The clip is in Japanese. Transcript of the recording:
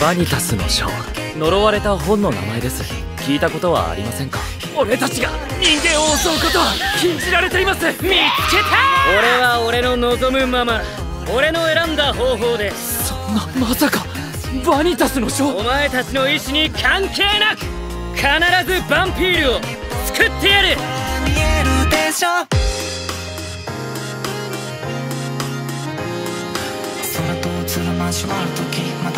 バニタスの書呪われた本の名前です。聞いたことはありませんか？俺たちが人間を襲うことは禁じられています。見つけた。俺は俺の望むまま俺の選んだ方法で。そんなまさかバニタスの書お前たちの意志に関係なく必ずヴァンピールを作ってやる。見えるでしょ？空と映る交わる時ま